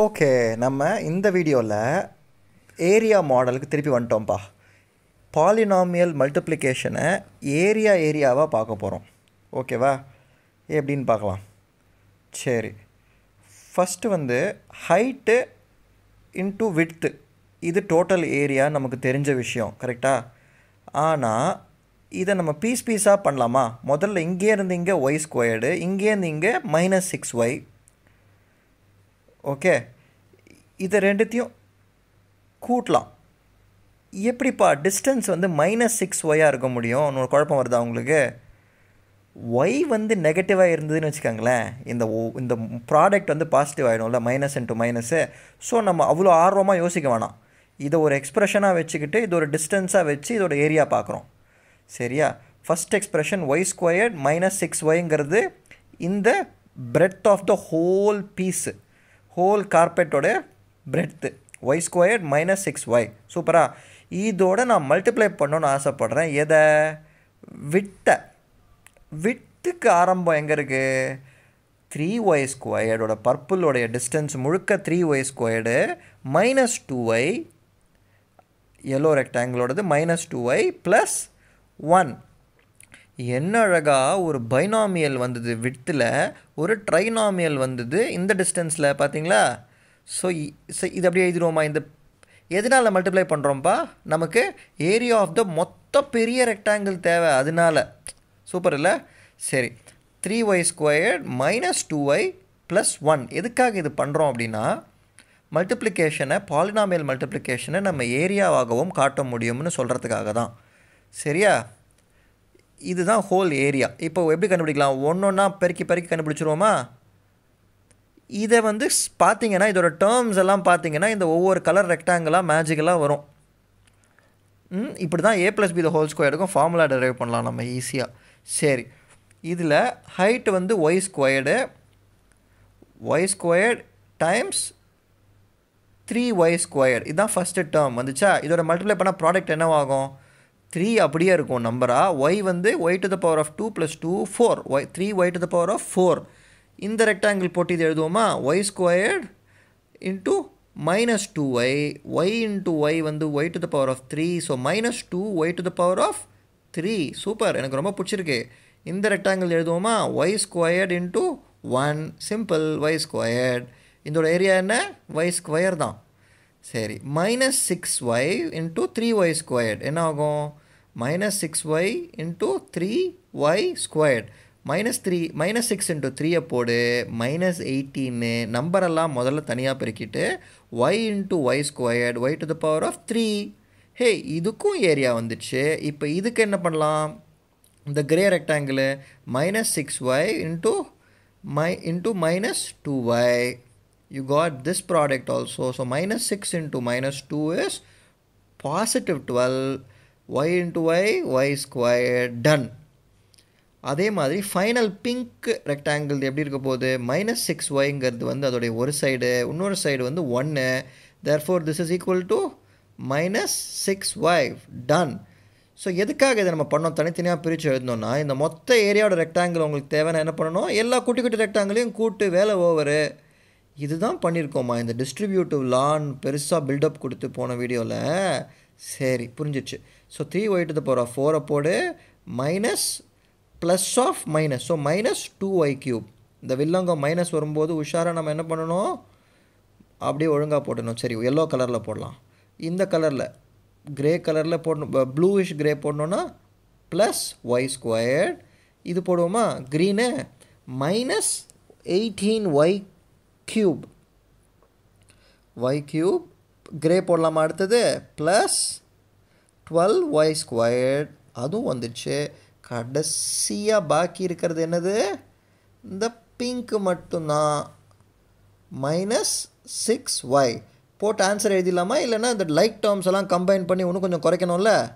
Okay நம்ம இந்த வீடியோவில் ஏரியா மாடலுக்கு திருப்பி வந்துட்டோம்ப்பா பாலினாமியல் மல்டிப்ளிகேஷனை ஏரியா ஏரியாவாக பார்க்க போகிறோம் ஓகேவா எப்படின்னு பார்க்கலாம். சரி. ஃபஸ்ட்டு வந்து ஹைட்டு இன்ட்டு விட்த்து இது டோட்டல் ஏரியா நமக்கு தெரிஞ்ச விஷயம் கரெக்டாக ஆனால் இதை நம்ம பீஸ் பீஸாக பண்ணலாமா? முதல்ல இங்கேருந்து இங்கே ஒய் ஸ்கொயர்டு இங்கேருந்து இங்கே மைனஸ் சிக்ஸ் ஒய் ஓகே இதை ரெண்டுத்தையும் கூட்டலாம். எப்படிப்பா டிஸ்டன்ஸ் வந்து மைனஸ் சிக்ஸ் ஒய்யாக இருக்க முடியும்? இன்னொரு குழப்பம் வருதா உங்களுக்கு? ஒய் வந்து நெகட்டிவாக இருந்ததுன்னு வச்சுக்கோங்களேன். இந்த இந்த ப்ராடக்ட் வந்து பாசிட்டிவ் ஆகிடும்ல மைனஸ் இன்ட்டு மைனஸு ஸோ நம்ம அவ்வளோ ஆர்வமாக யோசிக்க வேணாம். இதை ஒரு எக்ஸ்ப்ரெஷனாக வச்சுக்கிட்டு இது ஒரு டிஸ்டன்ஸாக வச்சு இதோட ஏரியா பார்க்குறோம். சரியா? First expression y squared minus six ஒய்ங்கிறது இந்த breadth of the whole piece whole கார்பெட்டோட breadth y squared minus six y சூப்பராக இதோட நான் மல்டிப்ளை பண்ணணும்னு ஆசைப்பட்றேன். எதை? விட்ட. விட்டுக்கு ஆரம்பம் எங்கே இருக்குது த்ரீ ஒய் ஸ்கொயர்டோட பர்பிளோடைய டிஸ்டன்ஸ் முழுக்க three y squared minus two y yellow ரெக்டாங்கிளோடது minus two y plus one என்ன அழகாக ஒரு பைனாமியல் வந்தது வித்தில் ஒரு ட்ரைனாமியல் வந்தது இந்த டிஸ்டன்ஸில் பார்த்தீங்களா ஸோ இது அப்படியே எழுதிடுவோமா? இந்த எதனால் மல்டிப்ளை பண்ணுறோம்ப்பா நமக்கு ஏரியா ஆஃப் த மொத்த பெரிய ரெக்டாங்கிள் தேவை அதனால. சூப்பர் இல்லை? சரி. Three y squared minus two y plus one எதுக்காக இது பண்ணுறோம் அப்படின்னா மல்டிப்ளிகேஷனை பாலினாமியல் மல்டிப்ளிகேஷனை நம்ம ஏரியாவாகவும் காட்ட முடியும்னு சொல்கிறதுக்காக தான். சரியா? இதுதான் ஹோல் ஏரியா இப்போ எப்படி கண்டுபிடிக்கலாம்? ஒன்று ஒன்றா பெருக்கி பெருக்கி கண்டுபிடிச்சிருவோமா? இதை வந்து ஸ்- பார்த்தீங்கன்னா இதோட டேர்ம்ஸ் எல்லாம் பார்த்தீங்கன்னா இந்த ஒவ்வொரு கலர் ரெக்டாங்கிளாக மேஜிக்கலாக வரும். ம், இப்படி தான் a plus b the whole ஸ்கொயர்டுக்கும் formula derive பண்ணலாம் நம்ம ஈஸியாக சரி. இதில் ஹைட் வந்து y squared y squared times three y squared இதுதான் ஃபஸ்ட்டு டேர்ம் வந்துச்சா? இதோட மல்டிப்ளை பண்ணால் ப்ராடக்ட் என்னவாகும்? த்ரீ அப்படியே இருக்கும் நம்பராக ஒய் வந்து y to the power of two plus two four y three y to the power of four இந்த ரெக்டாங்கிள் போட்டு இது எழுதுவோமா? Y squared into minus two y y into y வந்து y to the power of three so minus two y to the power of three super எனக்கு ரொம்ப பிடிச்சிருக்கு. இந்த rectangle எழுதுவோமா? Y squared into one simple y squared இதோட area என்ன? Y square தான். சரி. Minus six y into three y squared என்ன ஆகும்? Minus six y into three y squared minus three minus six into த்ரீயை போடு. மைனஸ் எயிட்டீன்னு நம்பரெல்லாம் முதல்ல தனியாக பெருக்கிட்டு y into y squared y to the power of three ஹே இதுக்கும் ஏரியா வந்துச்சு. இப்போ இதுக்கு என்ன பண்ணலாம்? இந்த grey rectangle minus six y into my into minus two y you got this product also so minus six into minus two is positive twelve y into y y square done அதே மாதிரி final pink rectangle எப்படி இருக்க போகுது? Minus six ஒய்ங்கிறது வந்து அதோடைய ஒரு side இன்னொரு side வந்து ஒன்று therefore this is equal to minus six y done so எதுக்காக இதை நம்ம பண்ணோம்? தனித்தனியாக பிரித்து எழுதணும்னா இந்த மொத்த ஏரியாவோட ரெக்டாங்கிள் உங்களுக்கு தேவைன்னா என்ன பண்ணணும்? எல்லா குட்டி குட்டி ரெக்டாங்கிளையும் கூட்டு வேலை ஓவரு இதுதான் பண்ணியிருக்கோம்மா இந்த டிஸ்ட்ரிபியூட்டிவ் லான் பெருசாக பில்டப் கொடுத்து போன வீடியோவில் சரி புரிஞ்சிச்சு. So three y to the power of ஃபோரை போடு minus plus of minus so minus two y cube இந்த வில்லங்கம் மைனஸ் வரும்போது உஷாராக நம்ம என்ன பண்ணணும்? அப்படியே ஒழுங்காக போடணும் சரி எல்லோ கலரில் போடலாம். இந்த கலரில் க்ரே கலரில் போடணும். ப்ளூயிஷ் க்ரே போடணுன்னா ப்ளஸ் ஒய் ஸ்கொயர்ட் இது போடுவோமா? Green minus eighteen y cube y cube grey போடலாமா அடுத்தது? ப்ளஸ் டுவெல் ஒய் ஸ்கொயர்ட் அதுவும் வந்துச்சு கடைசியாக பாக்கி இருக்கிறது என்னது? இந்த பிங்க்கு மட்டும்தான். மைனஸ் சிக்ஸ் ஒய் போட்டு ஆன்சர் எழுதிடலாமா? இல்லைன்னா இந்த லைக் டேர்ம்ஸ் எல்லாம் கம்பைன் பண்ணி இன்னும் கொஞ்சம் குறைக்கணும்ல?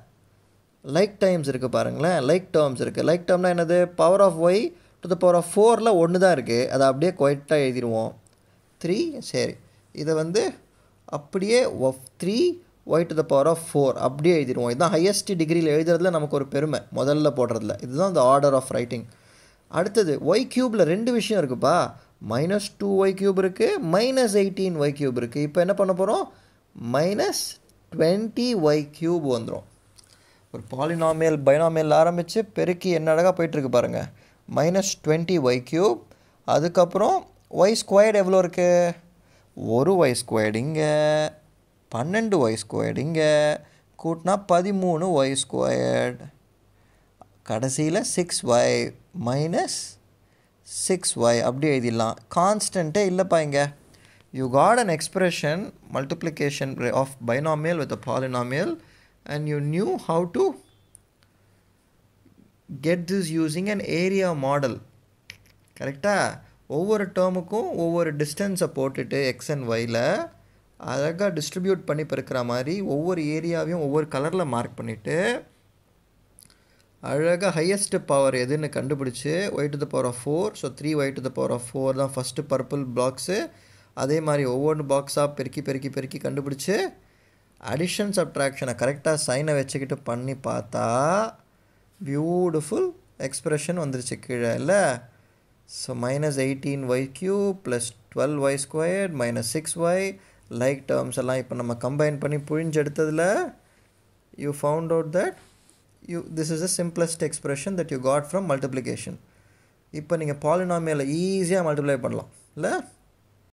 லைக் டைம்ஸ் இருக்குது பாருங்களேன். லைக் டேர்ம்ஸ் இருக்குது லைக் டேர்ம்னா என்னது? Power of y to the power of ஃபோரில் ஒன்று தான் இருக்குது அதை அப்படியே குவைட்டாக எழுதிடுவோம். த்ரீ சரி. இதை வந்து அப்படியே three y to the power of four அப்படியே எழுதிடுவோம். இதுதான் ஹையஸ்ட் டிகிரியில் எழுதுறதுல நமக்கு ஒரு பெருமை. முதல்ல போடுறதுல. இதுதான் இந்த ஆர்டர் ஆஃப் ரைட்டிங் அடுத்தது ஒய் க்யூப்பில் ரெண்டு விஷயம் இருக்குப்பா. மைனஸ் டூ ஒய் க்யூப் இருக்குது மைனஸ் எயிட்டீன் ஒய் க்யூப் இருக்குது இப்போ என்ன பண்ண போகிறோம் மைனஸ் டுவெண்ட்டி ஒய் க்யூப் வந்துடும் ஒரு பாலினாமியல் பைனாமியல் ஆரம்பித்து பெருக்கி என்ன அழகாக போயிட்டுருக்கு பாருங்கள் மைனஸ் டுவெண்ட்டி ஒய் க்யூப் அதுக்கப்புறம் ஒய் ஸ்கொயர்டு எவ்வளோ இருக்குது ஒரு ஒய் ஸ்கொயர்டு இங்கே. பன்னெண்டு ஒய் ஸ்கொயர்டு இங்கே கூட்டினா பதிமூணு ஒய் ஸ்கொயர்டு கடைசியில் six y minus six y அப்படி எழுதிடலாம். கான்ஸ்டண்ட்டே இல்லைப்பா இங்கே. You got an expression multiplication of binomial with a polynomial and you knew how to get this using an area model கரெக்டாக ஒவ்வொரு டேர்முக்கும் ஒவ்வொரு டிஸ்டன்ஸை போட்டுட்டு எக்ஸ் அண்ட் ஒயில் அழகாக டிஸ்ட்ரிபியூட் பண்ணி பெருக்கிற மாதிரி ஒவ்வொரு ஏரியாவையும் ஒவ்வொரு கலரில் மார்க் பண்ணிவிட்டு அழகாக ஹையஸ்ட் பவர் எதுன்னு கண்டுபிடிச்சி y to the power of four so three y to the power of four தான் ஃபஸ்ட்டு பர்பிள் பாக்ஸு அதே மாதிரி ஒவ்வொன்று பாக்ஸாக பெருக்கி பெருக்கி பெருக்கி கண்டுபிடிச்சி அடிஷன் சப்ட்ராக்ஷனை கரெக்டாக சைனை வச்சுக்கிட்டு பண்ணி பார்த்தா பியூட்டிஃபுல் எக்ஸ்ப்ரெஷன் வந்துருச்சு கீழே. இல்லை so minus eighteen y cube plus twelve y squared minus six y like terms எல்லாம் இப்போ நம்ம கம்பைன் பண்ணி புழிஞ்செடுத்ததில் you found out that you this is a simplest expression that you got from multiplication இப்போ நீங்கள் பாலினாமியில் ஈஸியாக மல்டிப்ளை பண்ணலாம். இல்லை?